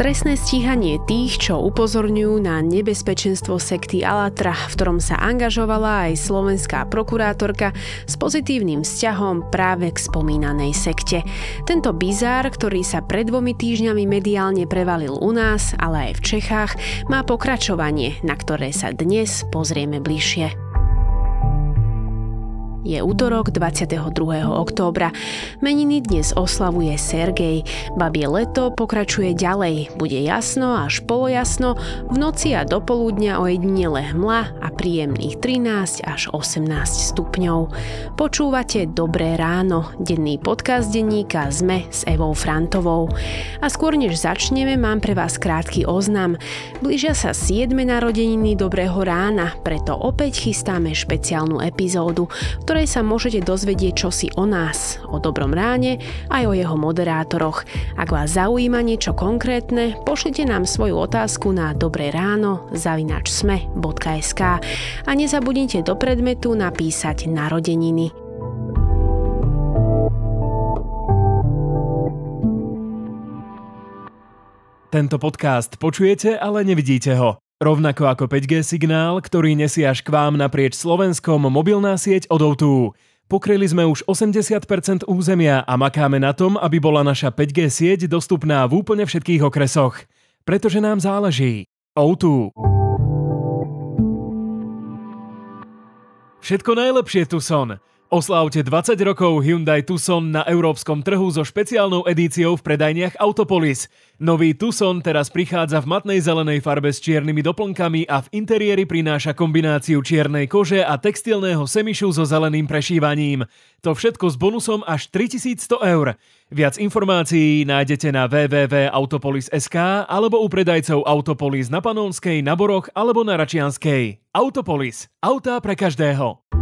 Trestné stíhanie tých, čo upozorňujú na nebezpečenstvo sekty Alatra, v ktorom sa angažovala aj slovenská prokurátorka s pozitívnym vzťahom práve k spomínanej sekte. Tento bizár, ktorý sa pred dvomi týždňami mediálne prevalil u nás, ale aj v Čechách, má pokračovanie, na ktoré sa dnes pozrieme bližšie. Je útorok 22. októbra. Meniny dnes oslavuje Sergej. Babie leto pokračuje ďalej. Bude jasno až polojasno, v noci a do poludnia ojedinele hmla a príjemných 13 až 18 stupňov. Počúvate Dobré ráno, denný podcast denníka ZME s Evou Frantovou. A skôr než začneme, mám pre vás krátky oznam. Blížia sa 7. narodeniny Dobrého rána, preto opäť chystáme špeciálnu epizódu, ktorej sa môžete dozvedieť čosi o nás, o Dobrom ráne, aj o jeho moderátoroch. Ak vás zaujíma niečo konkrétne, pošlite nám svoju otázku na dobré ráno zavinačsme.sk a nezabudnite do predmetu napísať narodeniny. Tento podcast počujete, ale nevidíte ho. Rovnako ako 5G signál, ktorý nesie až k vám naprieč Slovenskom mobilná sieť od O2. Pokryli sme už 80% územia a makáme na tom, aby bola naša 5G sieť dostupná v úplne všetkých okresoch. Pretože nám záleží. O2. Všetko najlepšie, Tucson. Oslávte 20 rokov Hyundai Tucson na európskom trhu so špeciálnou edíciou v predajniach Autopolis. Nový Tucson teraz prichádza v matnej zelenej farbe s čiernymi doplnkami a v interiéri prináša kombináciu čiernej kože a textilného semišu so zeleným prešívaním. To všetko s bonusom až 3100 eur. Viac informácií nájdete na www.autopolis.sk alebo u predajcov Autopolis na Panonskej, na Boroch alebo na Račianskej. Autopolis. Autá pre každého.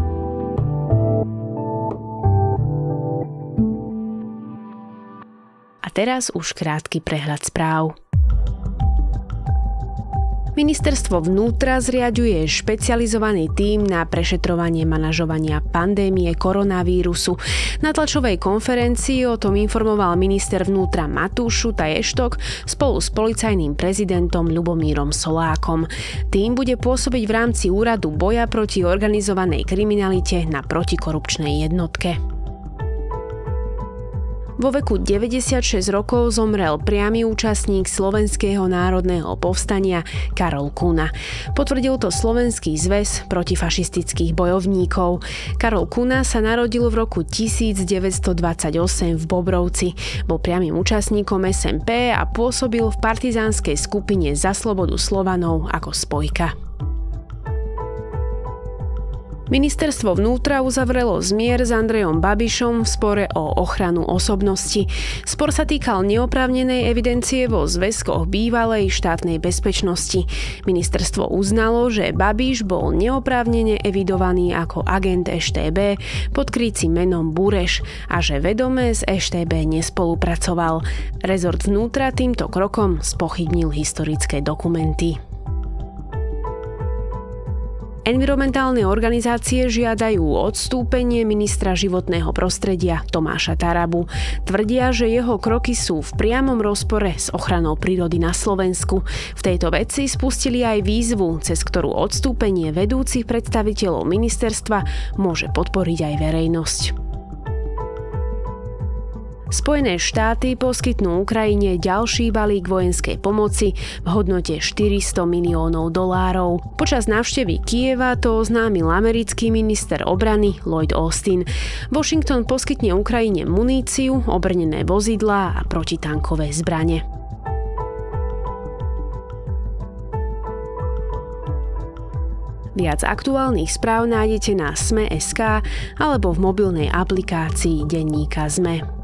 A teraz už krátky prehľad správ. Ministerstvo vnútra zriaďuje špecializovaný tím na prešetrovanie manažovania pandémie koronavírusu. Na tlačovej konferencii o tom informoval minister vnútra Matúš Taještok spolu s policajným prezidentom Lubomírom Solákom. Tým bude pôsobiť v rámci úradu boja proti organizovanej kriminalite na protikorupčnej jednotke. Vo veku 96 rokov zomrel priamy účastník Slovenského národného povstania Karol Kuna. Potvrdil to Slovenský zväz protifašistických bojovníkov. Karol Kuna sa narodil v roku 1928 v Bobrovci. Bol priamým účastníkom SMP a pôsobil v partizánskej skupine za slobodu Slovanov ako spojka. Ministerstvo vnútra uzavrelo zmier s Andrejom Babišom v spore o ochranu osobnosti. Spor sa týkal neoprávnenej evidencie vo zväzkoch bývalej štátnej bezpečnosti. Ministerstvo uznalo, že Babiš bol neoprávnene evidovaný ako agent EŠTB pod krycím menom Bureš a že vedome z EŠTB nespolupracoval. Rezort vnútra týmto krokom spochybnil historické dokumenty. Environmentálne organizácie žiadajú odstúpenie ministra životného prostredia Tomáša Tarabu. Tvrdia, že jeho kroky sú v priamom rozpore s ochranou prírody na Slovensku. V tejto veci spustili aj výzvu, cez ktorú odstúpenie vedúcich predstaviteľov ministerstva môže podporiť aj verejnosť. Spojené štáty poskytnú Ukrajine ďalší balík vojenskej pomoci v hodnote 400 miliónov dolárov. Počas návštevy Kieva to oznámil americký minister obrany Lloyd Austin. Washington poskytne Ukrajine muníciu, obrnené vozidlá a protitankové zbranie. Viac aktuálnych správ nájdete na Sme.sk alebo v mobilnej aplikácii denníka Sme.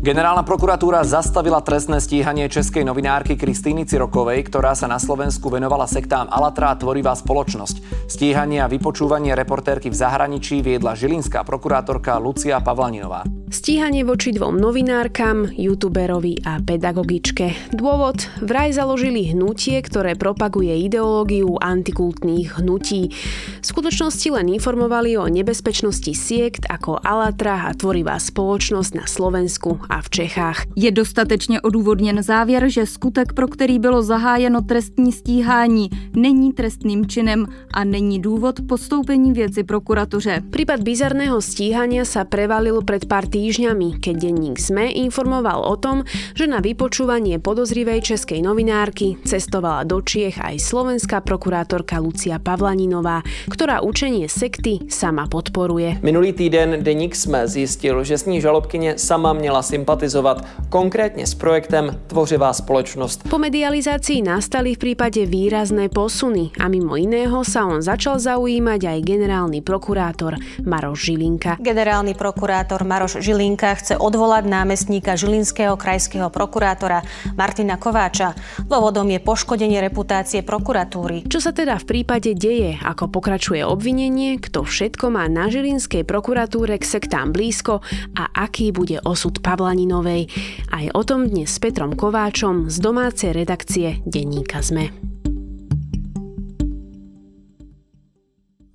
Generálna prokuratúra zastavila trestné stíhanie českej novinárky Kristýny Cirokovej, ktorá sa na Slovensku venovala sektám Alatra a Tvorivá spoločnosť. Stíhanie a vypočúvanie reportérky v zahraničí viedla žilinská prokurátorka Lucia Pavlaninová. Stíhanie voči dvom novinárkam, youtuberovi a pedagogičke. Dôvod? Vraj založili hnutie, ktoré propaguje ideológiu antikultných hnutí. V skutočnosti len informovali o nebezpečnosti siekt ako Alatra a tvorivá spoločnosť na Slovensku a v Čechách. Je dostatečně odůvodněn závěr, že skutek, pro který bylo zahájeno trestní stíhání, není trestným činem a není důvod postoupení věci prokuratuře. Prípad bizarného stíhania sa prevalil pred pár týždňami, keď denník SME informoval o tom, že na vypočúvanie podozrivej českej novinárky cestovala do Čiech aj slovenská prokurátorka Lucia Pavlaninová, ktorá učenie sekty sama podporuje. Minulý týden denník SME zjistil, že s ní žalobkyně sama měla sympatizovat konkrétně s projektem Tvořivá společnost. Po medializácii nastali v prípade výrazné posuny a mimo iného sa on začal zaujímať aj generálny prokurátor Maroš Žilinka. Generálny prokurátor Maroš Žilinka chce odvolať námestníka Žilinského krajského prokurátora Martina Kováča. Dôvodom je poškodenie reputácie prokuratúry. Čo sa teda v prípade deje, ako pokračuje obvinenie, kto všetko má na Žilinskej prokuratúre k sektám blízko a aký bude osud Pavlaninovej. Aj o tom dnes s Petrom Kováčom z domácej redakcie Denníka ZME.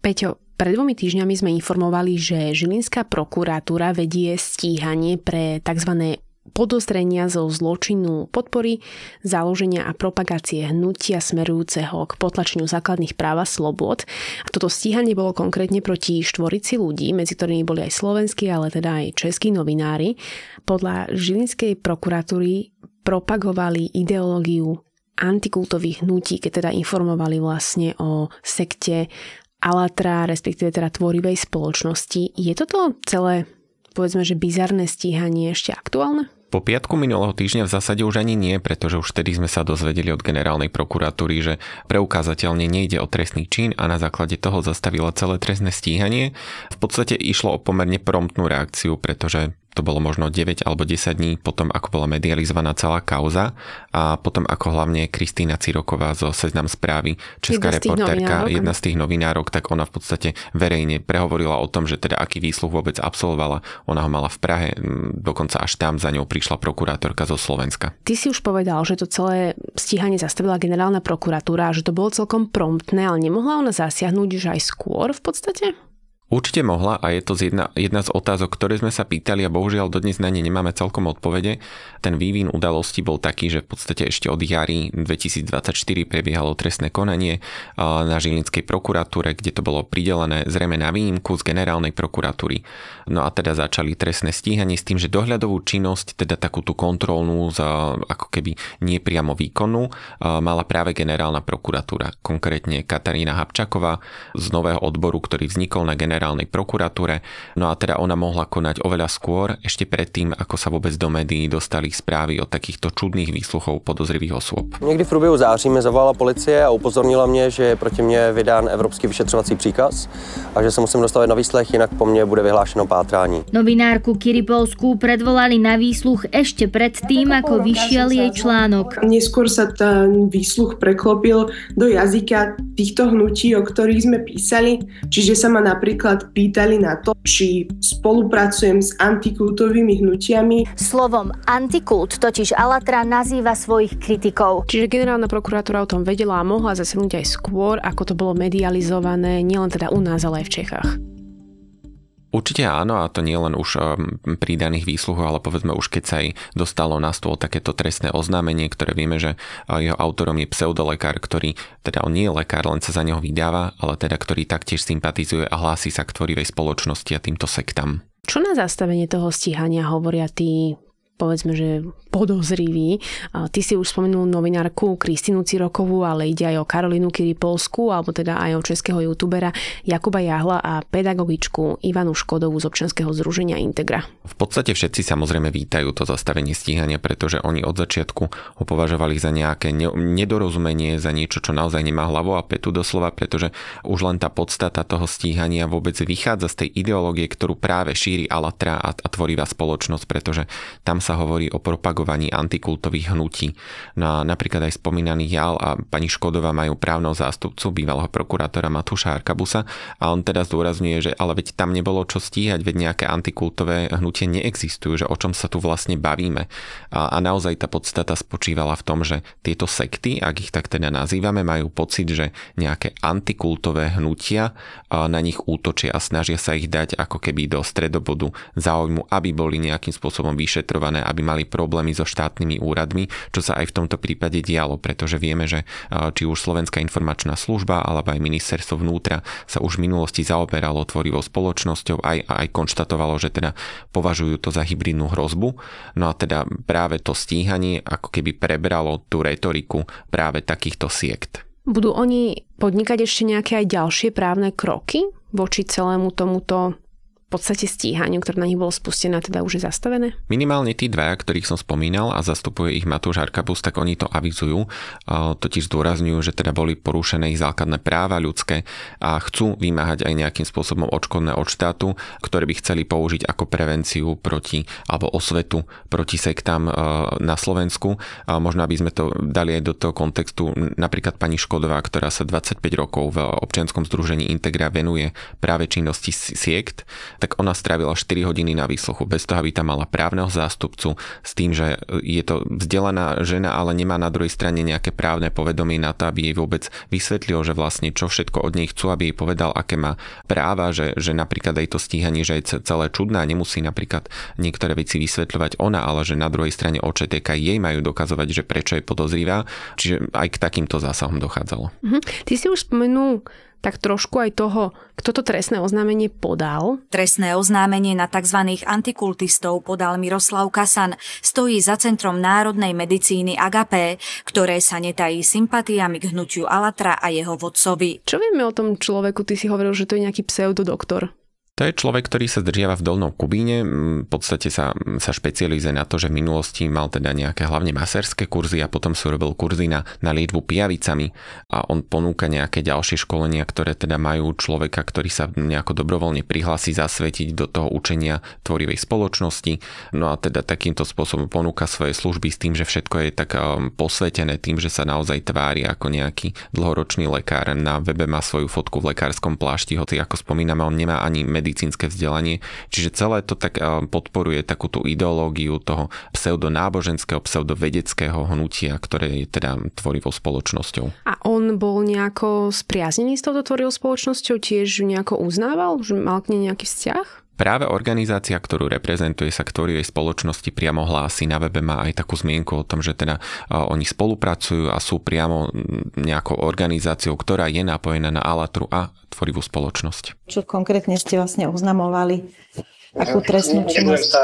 Peťo, pred dvomi týždňami sme informovali, že Žilinská prokuratúra vedie stíhanie pre tzv podozrenia zo zločinu podpory, založenia a propagácie hnutia smerujúceho k potlačeniu základných práv a slobod. A toto stíhanie bolo konkrétne proti štvorici ľudí, medzi ktorými boli aj slovenskí, ale teda aj českí novinári. Podľa Žilinskej prokuratúry propagovali ideológiu antikultových hnutí, keď teda informovali vlastne o sekte Alatra, respektíve teda tvorivej spoločnosti. Je toto celé, povedzme, že bizarné stíhanie ešte aktuálne? Po piatku minulého týždňa v zásade už ani nie, pretože už vtedy sme sa dozvedeli od generálnej prokuratúry, že preukázateľne nejde o trestný čin a na základe toho zastavila celé trestné stíhanie. V podstate išlo o pomerne promptnú reakciu, pretože to bolo možno 9 alebo 10 dní potom, ako bola medializovaná celá kauza a potom ako hlavne Kristýna Ciroková zo Seznam správy, česká jedna reportérka, jedna z tých novinárok, tak ona v podstate verejne prehovorila o tom, že teda aký výsluh vôbec absolvovala. Ona ho mala v Prahe, dokonca až tam za ňou prišla prokurátorka zo Slovenska. Ty si už povedal, že to celé stíhanie zastavila generálna prokuratúra že to bolo celkom promptné, ale nemohla ona zasiahnuť už aj skôr v podstate? Určite mohla a je to jedna, jedna z otázok, ktoré sme sa pýtali a bohužiaľ dodnes na ne nemáme celkom odpovede. Ten vývin udalosti bol taký, že v podstate ešte od jary 2024 prebiehalo trestné konanie na Žilinskej prokuratúre, kde to bolo pridelené zrejme na výnimku z generálnej prokuratúry. No a teda začali trestné stíhanie s tým, že dohľadovú činnosť, teda takú tú kontrolnú, za, ako keby nie priamo výkonnú, mala práve generálna prokuratúra. Konkrétne Katarína Habčaková z nového odboru, ktorý vznikol na generálnej generálnej prokuratúre. No a teda ona mohla konať oveľa skôr, ešte predtým, ako sa vôbec do médií dostali správy o takýchto čudných výsluchov podozrivých osôb. Někdy v průběhu září mi zavolala policie a upozornila mě, že je proti mně vydán evropský vyšetřovací příkaz a že se musím dostavit na výslech, jinak po mne bude vyhlášeno pátrání. Novinárku Kiripolskú predvolali na výsluch ešte pred tým, ako vyšiel jej článok. Neskôr sa ten výsluch preklopil do jazyka týchto hnutí, o ktorých sme písali, čiže sa ma napríklad napríklad pýtali na to, či spolupracujem s antikultovými hnutiami. Slovom antikult totiž Alatra nazýva svojich kritikov. Čiže generálna prokuratúra o tom vedela a mohla zasiahnuť aj skôr, ako to bolo medializované, nielen teda u nás, ale aj v Čechách. Určite áno, a to nie len už um, pri daných výsluhoch, ale povedzme už keď sa aj dostalo na stôl takéto trestné oznámenie, ktoré vieme, že uh, jeho autorom je pseudolekár, ktorý, teda on nie je lekár, len sa za neho vydáva, ale teda ktorý taktiež sympatizuje a hlási sa k tvorivej spoločnosti a týmto sektám. Čo na zastavenie toho stíhania hovoria tí povedzme, že podozrivý. Ty si už spomenul novinárku Kristinu Cirokovú, ale ide aj o Karolinu Kiripolsku, alebo teda aj o českého youtubera Jakuba Jahla a pedagogičku Ivanu Škodovú z občanského združenia Integra. V podstate všetci samozrejme vítajú to zastavenie stíhania, pretože oni od začiatku ho považovali za nejaké nedorozumenie, za niečo, čo naozaj nemá hlavu a petu doslova, pretože už len tá podstata toho stíhania vôbec vychádza z tej ideológie, ktorú práve šíri Alatra a tvorivá spoločnosť, pretože tam sa hovorí o propagovaní antikultových hnutí. No a napríklad aj spomínaný Jal a pani Škodová majú právneho zástupcu bývalého prokurátora Matúša Arkabusa a on teda zdôrazňuje, že ale veď tam nebolo čo stíhať, veď nejaké antikultové hnutie neexistujú, že o čom sa tu vlastne bavíme. A, a naozaj tá podstata spočívala v tom, že tieto sekty, ak ich tak teda nazývame, majú pocit, že nejaké antikultové hnutia na nich útočia a snažia sa ich dať ako keby do stredobodu záujmu, aby boli nejakým spôsobom vyšetrované, aby mali problémy so štátnymi úradmi, čo sa aj v tomto prípade dialo, pretože vieme, že či už Slovenská informačná služba alebo aj ministerstvo vnútra sa už v minulosti zaoberalo tvorivou spoločnosťou aj, aj konštatovalo, že teda považujú to za hybridnú hrozbu. No a teda práve to stíhanie ako keby prebralo tú retoriku práve takýchto siekt. Budú oni podnikať ešte nejaké aj ďalšie právne kroky voči celému tomuto podstate stíhaniu, ktoré na nich bolo spustené, teda už je zastavené? Minimálne tí dvaja, ktorých som spomínal a zastupuje ich Matúš Arkabus, tak oni to avizujú, totiž zdôrazňujú, že teda boli porušené ich základné práva ľudské a chcú vymáhať aj nejakým spôsobom odškodné od štátu, ktoré by chceli použiť ako prevenciu proti alebo osvetu proti sektám na Slovensku. Možno aby sme to dali aj do toho kontextu, napríklad pani Škodová, ktorá sa 25 rokov v občianskom združení Integra venuje práve činnosti siekt, tak ona strávila 4 hodiny na výsluchu, bez toho, aby tam mala právneho zástupcu, s tým, že je to vzdelaná žena, ale nemá na druhej strane nejaké právne povedomie na to, aby jej vôbec vysvetlil, že vlastne čo všetko od nej chcú, aby jej povedal, aké má práva, že, že napríklad aj to stíhanie, že je celé čudná, nemusí napríklad niektoré veci vysvetľovať ona, ale že na druhej strane OČTK jej majú dokazovať, že prečo je podozrivá. Čiže aj k takýmto zásahom dochádzalo. Mhm. Ty si už spomenul tak trošku aj toho, kto to trestné oznámenie podal. Trestné oznámenie na tzv. antikultistov podal Miroslav Kasan. Stojí za Centrom národnej medicíny Agapé, ktoré sa netají sympatiami k hnutiu Alatra a jeho vodcovi. Čo vieme o tom človeku? Ty si hovoril, že to je nejaký pseudodoktor. To je človek, ktorý sa zdržiava v Dolnom Kubíne, v podstate sa, sa špecializuje na to, že v minulosti mal teda nejaké hlavne maserské kurzy a potom si robil kurzy na, na liečbu pijavicami a on ponúka nejaké ďalšie školenia, ktoré teda majú človeka, ktorý sa nejako dobrovoľne prihlási zasvetiť do toho učenia tvorivej spoločnosti. No a teda takýmto spôsobom ponúka svoje služby s tým, že všetko je tak um, posvetené tým, že sa naozaj tvári ako nejaký dlhoročný lekár. Na webe má svoju fotku v lekárskom plášti, hoci ako spomíname, on nemá ani med medicínske vzdelanie. Čiže celé to tak eh, podporuje takú tú ideológiu toho pseudonáboženského, pseudovedeckého hnutia, ktoré je teda tvorivou spoločnosťou. A on bol nejako spriaznený s touto tvorivou spoločnosťou? Tiež nejako uznával, že mal k nej nejaký vzťah? Práve organizácia, ktorú reprezentuje sa, ktorý jej spoločnosti priamo hlási na webe, má aj takú zmienku o tom, že teda oni spolupracujú a sú priamo nejakou organizáciou, ktorá je napojená na Alatru a tvorivú spoločnosť. Čo konkrétne ste vlastne oznamovali? Akú trestnú činnosť?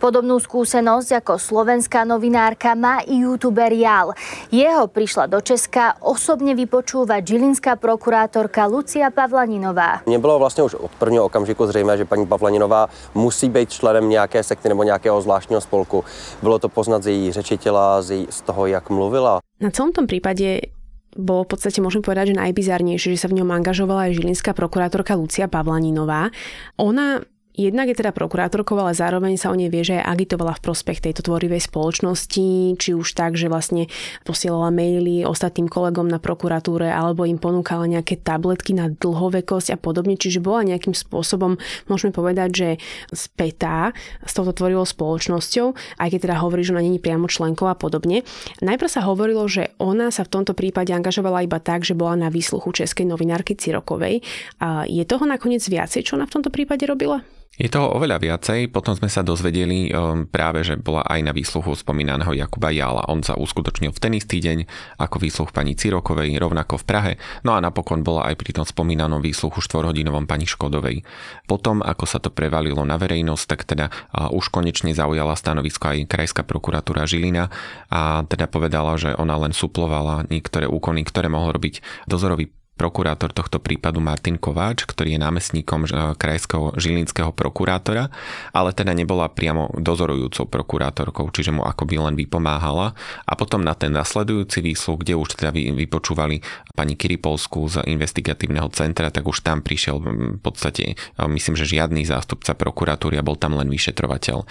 Podobnú skúsenosť ako slovenská novinárka má i youtuber Jal. Jeho prišla do Česka osobne vypočúvať žilinská prokurátorka Lucia Pavlaninová. Mně bylo vlastně už od prvního okamžiku zřejmé, že paní Pavlaninová musí být členem nějaké sekty nebo nějakého zvláštního spolku. Bylo to poznat z její řeči těla, z, jej, z toho, jak mluvila. Na celom tom prípade bolo v podstate, môžem povedať, že najbizarnejšie, že sa v ňom angažovala aj žilinská prokurátorka Lucia Pavlaninová. Ona Jednak je teda prokurátorkou, ale zároveň sa o nej vie, že aj agitovala v prospech tejto tvorivej spoločnosti, či už tak, že vlastne posielala maily ostatným kolegom na prokuratúre alebo im ponúkala nejaké tabletky na dlhovekosť a podobne, čiže bola nejakým spôsobom, môžeme povedať, že spätá s touto tvorivou spoločnosťou, aj keď teda hovorí, že ona není priamo členkou a podobne. Najprv sa hovorilo, že ona sa v tomto prípade angažovala iba tak, že bola na výsluchu českej novinárky Cirokovej. A je toho nakoniec viacej, čo ona v tomto prípade robila? Je toho oveľa viacej, potom sme sa dozvedeli um, práve, že bola aj na výsluchu spomínaného Jakuba Jala. On sa uskutočnil v ten istý deň ako výsluch pani Cirokovej, rovnako v Prahe, no a napokon bola aj pri tom spomínanom výsluchu štvorhodinovom pani Škodovej. Potom, ako sa to prevalilo na verejnosť, tak teda už konečne zaujala stanovisko aj Krajská prokuratúra Žilina a teda povedala, že ona len suplovala niektoré úkony, ktoré mohol robiť dozorový prokurátor tohto prípadu Martin Kováč, ktorý je námestníkom krajského žilinského prokurátora, ale teda nebola priamo dozorujúcou prokurátorkou, čiže mu akoby len vypomáhala. A potom na ten nasledujúci výsluh, kde už teda vypočúvali pani Kiripolskú z investigatívneho centra, tak už tam prišiel v podstate, myslím, že žiadny zástupca prokuratúry a bol tam len vyšetrovateľ.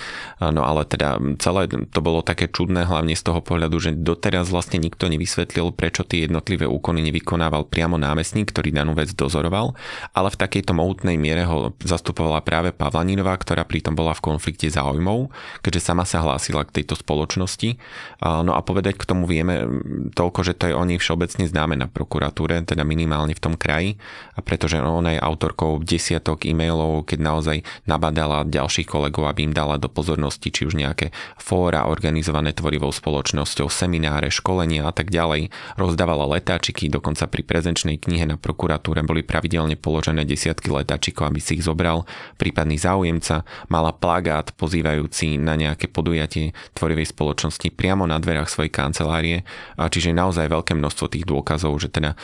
No ale teda celé to bolo také čudné, hlavne z toho pohľadu, že doteraz vlastne nikto nevysvetlil, prečo tie jednotlivé úkony nevykonával priamo námestník, ktorý danú vec dozoroval, ale v takejto mohutnej miere ho zastupovala práve Pavlaninová, ktorá pritom bola v konflikte záujmov, keďže sama sa hlásila k tejto spoločnosti. No a povedať k tomu vieme toľko, že to je o nej všeobecne známe na prokuratúre, teda minimálne v tom kraji, a pretože ona je autorkou desiatok e-mailov, keď naozaj nabadala ďalších kolegov, aby im dala do pozornosti či už nejaké fóra organizované tvorivou spoločnosťou, semináre, školenia a tak ďalej. Rozdávala letáčiky, dokonca pri prezenčnej knihe na prokuratúre boli pravidelne položené desiatky letáčikov, aby si ich zobral prípadný záujemca. Mala plagát pozývajúci na nejaké podujatie tvorivej spoločnosti priamo na dverách svojej kancelárie, čiže naozaj veľké množstvo tých dôkazov, že teda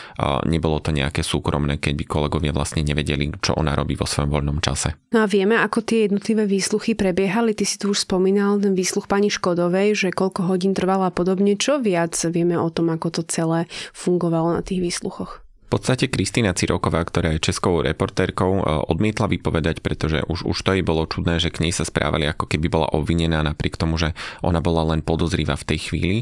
nebolo to nejaké súkromné, keď by kolegovia vlastne nevedeli, čo ona robí vo svojom voľnom čase. No a vieme, ako tie jednotlivé výsluchy prebiehali. Ty si tu už spomínal ten výsluch pani Škodovej, že koľko hodín trvala a podobne. Čo viac vieme o tom, ako to celé fungovalo na tých výsluchoch? Podstate Kristýna Ciroková, ktorá je českou reportérkou, e, odmietla vypovedať, pretože už, už to jej bolo čudné, že k nej sa správali ako keby bola obvinená napriek tomu, že ona bola len podozrivá v tej chvíli.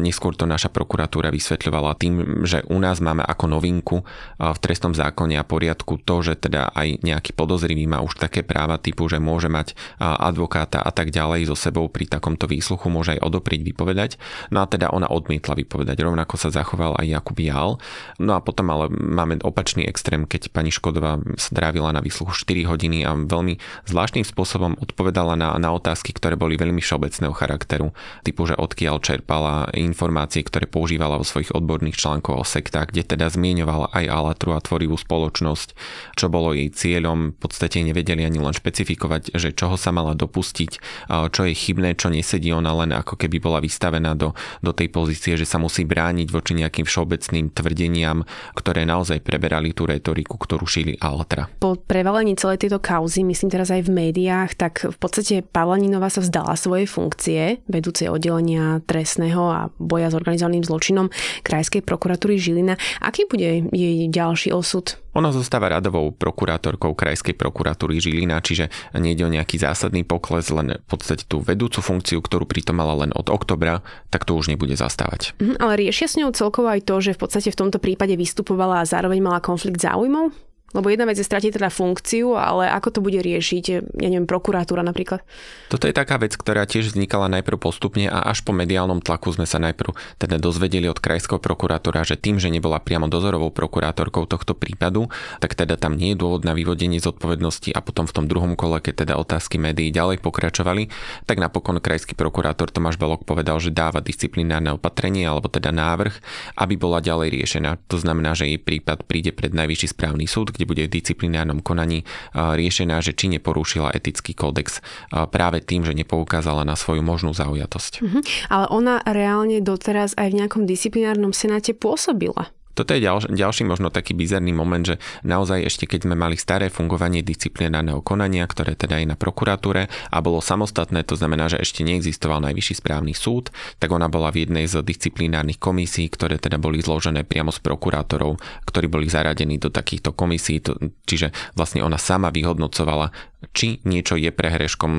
Neskôr to naša prokuratúra vysvetľovala tým, že u nás máme ako novinku e, v trestnom zákone a poriadku to, že teda aj nejaký podozrivý má už také práva typu, že môže mať advokáta a tak ďalej so sebou pri takomto výsluchu, môže aj odopriť vypovedať. No a teda ona odmietla vypovedať. Rovnako sa zachoval aj Jakub Jal. No a potom ale máme opačný extrém, keď pani Škodová strávila na výsluchu 4 hodiny a veľmi zvláštnym spôsobom odpovedala na, na otázky, ktoré boli veľmi všeobecného charakteru, typu, že odkiaľ čerpala informácie, ktoré používala vo svojich odborných článkoch o sektách, kde teda zmieňovala aj Alatru a tvorivú spoločnosť, čo bolo jej cieľom, v podstate nevedeli ani len špecifikovať, že čoho sa mala dopustiť, čo je chybné, čo nesedí ona len ako keby bola vystavená do, do tej pozície, že sa musí brániť voči nejakým všeobecným tvrdeniam, ktoré naozaj preberali tú retoriku, ktorú šili Altra. Po prevalení celej tejto kauzy, myslím teraz aj v médiách, tak v podstate Pavlaninová sa vzdala svojej funkcie vedúcej oddelenia trestného a boja s organizovaným zločinom Krajskej prokuratúry Žilina. Aký bude jej ďalší osud? Ona zostáva radovou prokurátorkou Krajskej prokuratúry Žilina, čiže nejde o nejaký zásadný pokles, len v podstate tú vedúcu funkciu, ktorú pritom mala len od oktobra, tak to už nebude zastávať. Mhm, ale riešia s ňou celkovo aj to, že v podstate v tomto prípade vystupovala a zároveň mala konflikt záujmov? Lebo jedna vec je stratiť teda funkciu, ale ako to bude riešiť, ja neviem, prokuratúra napríklad? Toto je taká vec, ktorá tiež vznikala najprv postupne a až po mediálnom tlaku sme sa najprv teda dozvedeli od krajského prokurátora, že tým, že nebola priamo dozorovou prokurátorkou tohto prípadu, tak teda tam nie je dôvod na vyvodenie zodpovednosti a potom v tom druhom kole, keď teda otázky médií ďalej pokračovali, tak napokon krajský prokurátor Tomáš Belok povedal, že dáva disciplinárne opatrenie alebo teda návrh, aby bola ďalej riešená. To znamená, že jej prípad príde pred najvyšší správny súd, kde bude v disciplinárnom konaní riešená, že či neporúšila etický kódex práve tým, že nepoukázala na svoju možnú zaujatosť. Mm-hmm. Ale ona reálne doteraz aj v nejakom disciplinárnom senáte pôsobila. Toto je ďalší, ďalší možno taký bizarný moment, že naozaj ešte keď sme mali staré fungovanie disciplinárneho konania, ktoré teda je na prokuratúre a bolo samostatné, to znamená, že ešte neexistoval najvyšší správny súd, tak ona bola v jednej z disciplinárnych komisí, ktoré teda boli zložené priamo z prokurátorov, ktorí boli zaradení do takýchto komisí, čiže vlastne ona sama vyhodnocovala, či niečo je prehreškom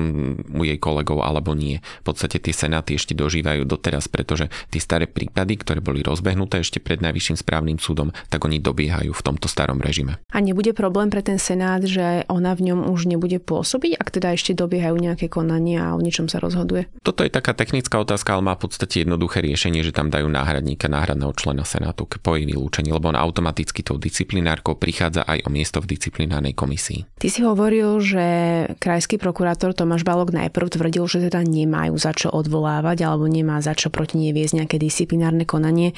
u jej kolegov alebo nie. V podstate tie senáty ešte dožívajú doteraz, pretože tie staré prípady, ktoré boli rozbehnuté ešte pred najvyšším správnym súdom, tak oni dobiehajú v tomto starom režime. A nebude problém pre ten senát, že ona v ňom už nebude pôsobiť, ak teda ešte dobiehajú nejaké konania a o ničom sa rozhoduje? Toto je taká technická otázka, ale má v podstate jednoduché riešenie, že tam dajú náhradníka, náhradného člena senátu po jej vylúčení, lebo on automaticky tou disciplinárkou prichádza aj o miesto v disciplinárnej komisii. Ty si hovoril, že krajský prokurátor Tomáš Balok najprv tvrdil, že teda nemajú za čo odvolávať alebo nemá za čo proti nej viesť nejaké disciplinárne konanie.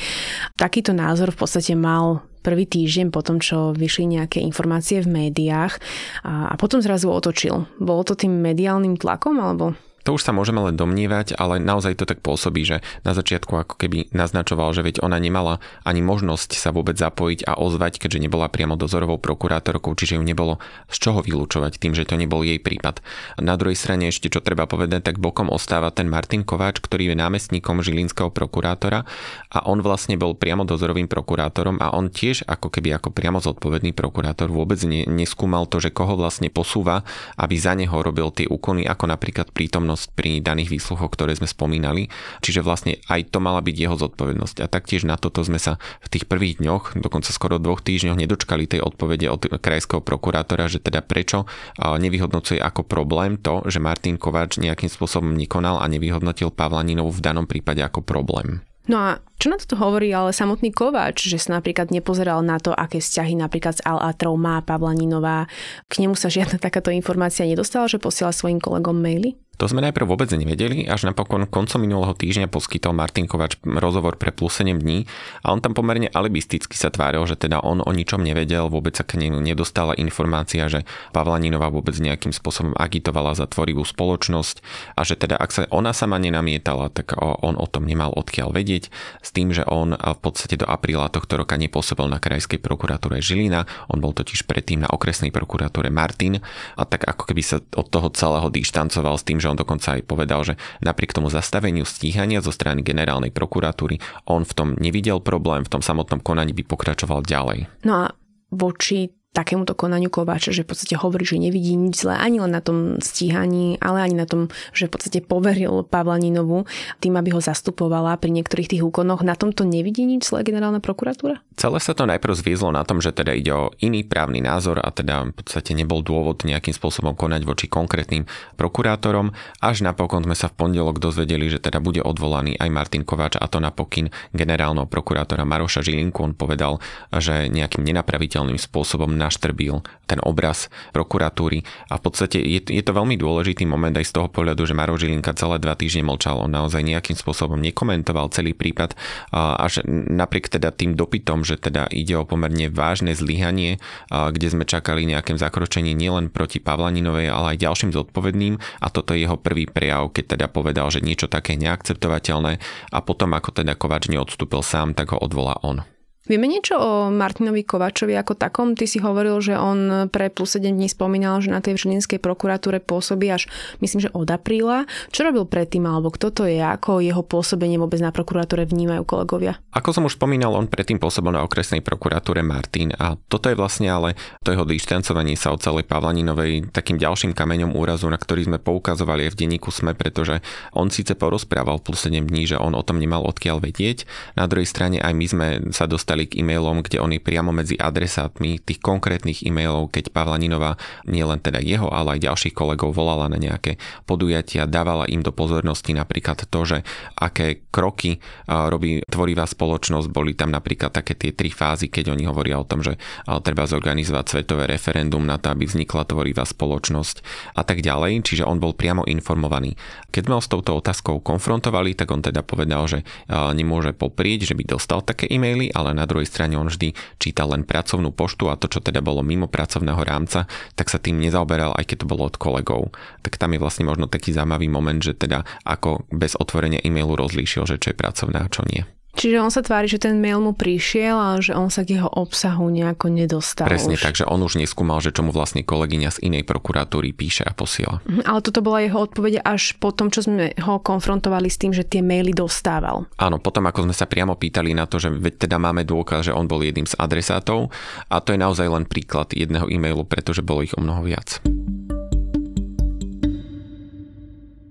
Takýto názor v podstate mal prvý týždeň po tom, čo vyšli nejaké informácie v médiách a, potom zrazu otočil. Bolo to tým mediálnym tlakom alebo To už sa môžeme len domnievať, ale naozaj to tak pôsobí, že na začiatku ako keby naznačoval, že veď ona nemala ani možnosť sa vôbec zapojiť a ozvať, keďže nebola priamo dozorovou prokurátorkou, čiže ju nebolo z čoho vylúčovať tým, že to nebol jej prípad. Na druhej strane ešte čo treba povedať, tak bokom ostáva ten Martin Kováč, ktorý je námestníkom žilinského prokurátora a on vlastne bol priamo dozorovým prokurátorom a on tiež ako keby ako priamo zodpovedný prokurátor vôbec ne, neskúmal to, že koho vlastne posúva, aby za neho robil tie úkony, ako napríklad prítomnosť pri daných výsluchoch, ktoré sme spomínali. Čiže vlastne aj to mala byť jeho zodpovednosť. A taktiež na toto sme sa v tých prvých dňoch, dokonca skoro dvoch týždňoch, nedočkali tej odpovede od krajského prokurátora, že teda prečo nevyhodnocuje ako problém to, že Martin Kováč nejakým spôsobom nekonal a nevyhodnotil Pavlaninovu v danom prípade ako problém. No a čo na toto hovorí ale samotný Kováč, že sa napríklad nepozeral na to, aké vzťahy napríklad s Al-Atrou má Pavlaninová. K nemu sa žiadna takáto informácia nedostala, že posiela svojim kolegom maily? To sme najprv vôbec nevedeli, až napokon koncom minulého týždňa poskytol Martin Kovač rozhovor pre plus 7 dní a on tam pomerne alibisticky sa tváril, že teda on o ničom nevedel, vôbec sa k nemu nedostala informácia, že Pavlaninová vôbec nejakým spôsobom agitovala za tvorivú spoločnosť a že teda ak sa ona sama nenamietala, tak on o tom nemal odkiaľ vedieť s tým, že on v podstate do apríla tohto roka nepôsobil na krajskej prokuratúre Žilina, on bol totiž predtým na okresnej prokuratúre Martin a tak ako keby sa od toho celého dištancoval s tým, že on dokonca aj povedal, že napriek tomu zastaveniu stíhania zo strany generálnej prokuratúry on v tom nevidel problém, v tom samotnom konaní by pokračoval ďalej. No a voči takémuto konaniu Kováča, že v podstate hovorí, že nevidí nič zlé ani len na tom stíhaní, ale ani na tom, že v podstate poveril Pavlaninovu tým, aby ho zastupovala pri niektorých tých úkonoch. Na tomto nevidí nič zlé generálna prokuratúra? Celé sa to najprv zviezlo na tom, že teda ide o iný právny názor a teda v podstate nebol dôvod nejakým spôsobom konať voči konkrétnym prokurátorom. Až napokon sme sa v pondelok dozvedeli, že teda bude odvolaný aj Martin Kováč a to napokyn generálneho prokurátora Maroša Žilinku. On povedal, že nejakým nenapraviteľným spôsobom naštrbil ten obraz prokuratúry. A v podstate je, je to veľmi dôležitý moment aj z toho pohľadu, že Maro Žilinka celé dva týždne mlčal, on naozaj nejakým spôsobom nekomentoval celý prípad. Až napriek teda tým dopytom, že teda ide o pomerne vážne zlyhanie, kde sme čakali nejaké zakročenie nielen proti Pavlaninovej, ale aj ďalším zodpovedným. A toto je jeho prvý prejav, keď teda povedal, že niečo také neakceptovateľné. A potom ako teda Kovač neodstúpil sám, tak ho odvolá on. Vieme niečo o Martinovi Kovačovi ako takom? Ty si hovoril, že on pre plus 7 dní spomínal, že na tej Žilinskej prokuratúre pôsobí až myslím, že od apríla. Čo robil predtým alebo kto to je? Ako jeho pôsobenie vôbec na prokuratúre vnímajú kolegovia? Ako som už spomínal, on predtým pôsobil na okresnej prokuratúre Martin a toto je vlastne ale to jeho dištancovanie sa od celej Pavlaninovej takým ďalším kameňom úrazu, na ktorý sme poukazovali aj v denníku SME, pretože on síce porozprával plus 7 dní, že on o tom nemal odkiaľ vedieť. Na druhej strane aj my sme sa dostali dostali k e-mailom, kde oni priamo medzi adresátmi tých konkrétnych e-mailov, keď Pavlaninová nielen teda jeho, ale aj ďalších kolegov volala na nejaké podujatia, dávala im do pozornosti napríklad to, že aké kroky robí tvorivá spoločnosť. Boli tam napríklad také tie tri fázy, keď oni hovoria o tom, že treba zorganizovať svetové referendum na to, aby vznikla tvorivá spoločnosť a tak ďalej. Čiže on bol priamo informovaný. Keď sme ho s touto otázkou konfrontovali, tak on teda povedal, že nemôže poprieť, že by dostal také e-maily, ale na druhej strane on vždy čítal len pracovnú poštu a to, čo teda bolo mimo pracovného rámca, tak sa tým nezaoberal, aj keď to bolo od kolegov. Tak tam je vlastne možno taký zaujímavý moment, že teda ako bez otvorenia e-mailu rozlíšil, že čo je pracovné a čo nie. Čiže on sa tvári, že ten mail mu prišiel a že on sa k jeho obsahu nejako nedostal. Presne už. tak, že on už neskúmal, že čo mu vlastne kolegyňa z inej prokuratúry píše a posiela. Mhm, ale toto bola jeho odpoveď až po tom, čo sme ho konfrontovali s tým, že tie maily dostával. Áno, potom ako sme sa priamo pýtali na to, že veď teda máme dôkaz, že on bol jedným z adresátov a to je naozaj len príklad jedného e-mailu, pretože bolo ich o mnoho viac.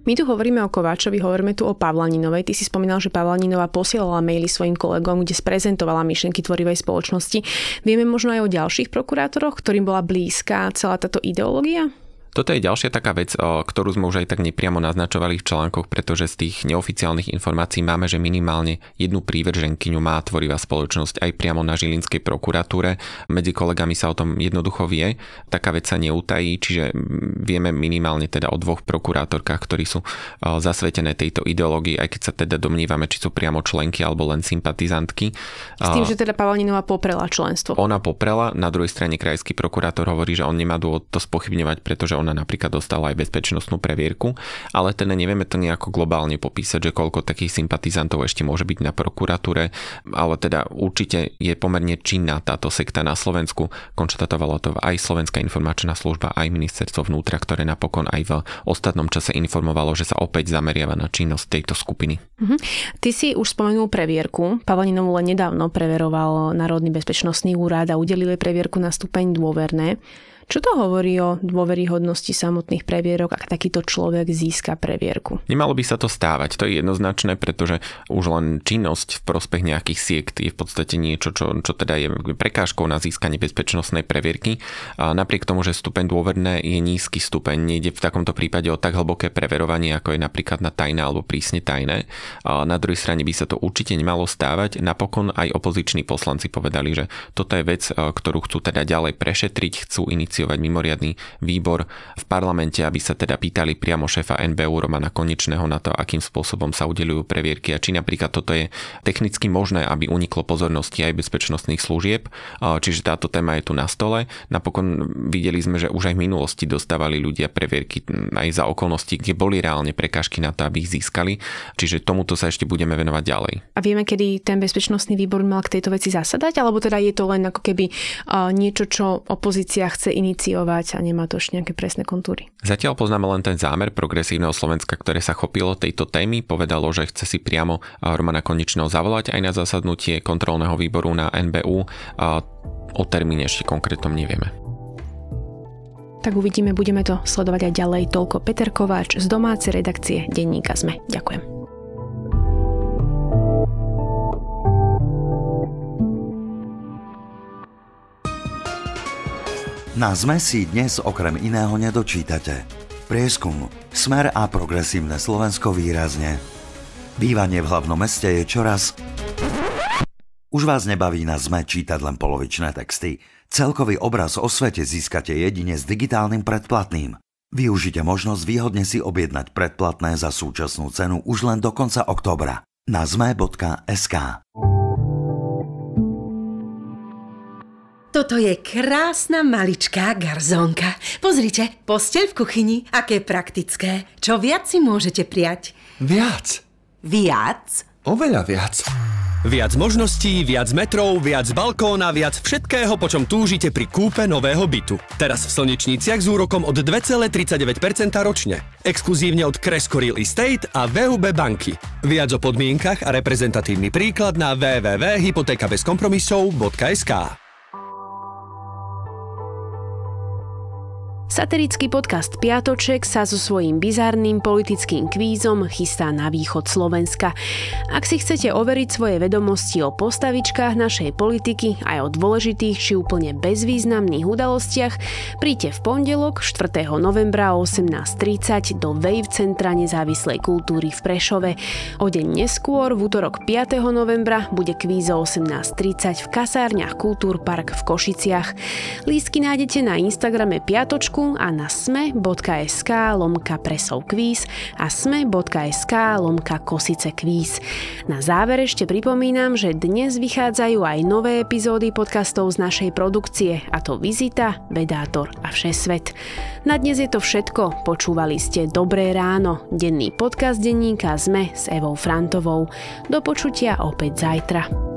My tu hovoríme o Kováčovi, hovoríme tu o Pavlaninovej. Ty si spomínal, že Pavlaninová posielala maily svojim kolegom, kde sprezentovala myšlenky tvorivej spoločnosti. Vieme možno aj o ďalších prokurátoroch, ktorým bola blízka celá táto ideológia? Toto je ďalšia taká vec, ktorú sme už aj tak nepriamo naznačovali v článkoch, pretože z tých neoficiálnych informácií máme, že minimálne jednu prívrženkyňu má tvorivá spoločnosť aj priamo na Žilinskej prokuratúre. Medzi kolegami sa o tom jednoducho vie. Taká vec sa neutají, čiže vieme minimálne teda o dvoch prokurátorkách, ktorí sú zasvetené tejto ideológii, aj keď sa teda domnívame, či sú priamo členky alebo len sympatizantky. S tým, že teda Pavlaninová poprela členstvo. Ona poprela, na druhej strane krajský prokurátor hovorí, že on nemá dôvod to spochybňovať, pretože on ona napríklad dostala aj bezpečnostnú previerku, ale teda nevieme to nejako globálne popísať, že koľko takých sympatizantov ešte môže byť na prokuratúre, ale teda určite je pomerne činná táto sekta na Slovensku. Konštatovalo to aj Slovenská informačná služba, aj ministerstvo vnútra, ktoré napokon aj v ostatnom čase informovalo, že sa opäť zameriava na činnosť tejto skupiny. Mhm. Ty si už spomenul previerku. Pavlaninovú len nedávno preveroval Národný bezpečnostný úrad a udelili previerku na stupeň dôverné. Čo to hovorí o dôveryhodnosti samotných previerok, ak takýto človek získa previerku? Nemalo by sa to stávať, to je jednoznačné, pretože už len činnosť v prospech nejakých siekt je v podstate niečo, čo, čo teda je prekážkou na získanie bezpečnostnej previerky. A napriek tomu, že stupeň dôverné je nízky stupeň, nejde v takomto prípade o tak hlboké preverovanie, ako je napríklad na tajné alebo prísne tajné. A na druhej strane by sa to určite nemalo stávať. Napokon aj opoziční poslanci povedali, že toto je vec, ktorú chcú teda ďalej prešetriť, chcú iniciovať iniciovať mimoriadný výbor v parlamente, aby sa teda pýtali priamo šéfa NBU Romana Konečného na to, akým spôsobom sa udelujú previerky a či napríklad toto je technicky možné, aby uniklo pozornosti aj bezpečnostných služieb. Čiže táto téma je tu na stole. Napokon videli sme, že už aj v minulosti dostávali ľudia previerky aj za okolnosti, kde boli reálne prekážky na to, aby ich získali. Čiže tomuto sa ešte budeme venovať ďalej. A vieme, kedy ten bezpečnostný výbor mal k tejto veci zasadať, alebo teda je to len ako keby niečo, čo opozícia chce iniciovať a nemá to ešte nejaké presné kontúry. Zatiaľ poznáme len ten zámer progresívneho Slovenska, ktoré sa chopilo tejto témy, povedalo, že chce si priamo Romana Konečného zavolať aj na zasadnutie kontrolného výboru na NBU. A o termíne ešte konkrétnom nevieme. Tak uvidíme, budeme to sledovať aj ďalej. Toľko Peter Kováč z domácej redakcie Denníka ZME. Ďakujem. Na ZME si dnes okrem iného nedočítate. Prieskum, smer a progresívne Slovensko výrazne. Bývanie v hlavnom meste je čoraz... Už vás nebaví na ZME čítať len polovičné texty. Celkový obraz o svete získate jedine s digitálnym predplatným. Využite možnosť výhodne si objednať predplatné za súčasnú cenu už len do konca oktobra na zme.sk. Toto je krásna maličká garzónka. Pozrite, posteľ v kuchyni, aké praktické. Čo viac si môžete prijať? Viac. Viac? Oveľa viac. Viac možností, viac metrov, viac balkóna, viac všetkého, po čom túžite pri kúpe nového bytu. Teraz v Slnečniciach s úrokom od 2,39% ročne. Exkluzívne od Cresco Real Estate a VUB banky. Viac o podmienkach a reprezentatívny príklad na www.hypotekabezkompromisov.sk Satirický podcast Piatoček sa so svojím bizarným politickým kvízom chystá na východ Slovenska. Ak si chcete overiť svoje vedomosti o postavičkách našej politiky aj o dôležitých či úplne bezvýznamných udalostiach, príďte v pondelok 4. novembra o 18.30 do Wave Centra nezávislej kultúry v Prešove. O deň neskôr, v útorok 5. novembra, bude kvíz o 18.30 v kasárniach Kultúr Park v Košiciach. Lístky nájdete na Instagrame Piatočku a na sme.sk lomka presov kvíz a sme.sk lomka kosice kvíz. Na záver ešte pripomínam, že dnes vychádzajú aj nové epizódy podcastov z našej produkcie, a to Vizita, Vedátor a Všesvet. Na dnes je to všetko. Počúvali ste Dobré ráno, denný podcast denníka ZME s Evou Frantovou. Do počutia opäť zajtra.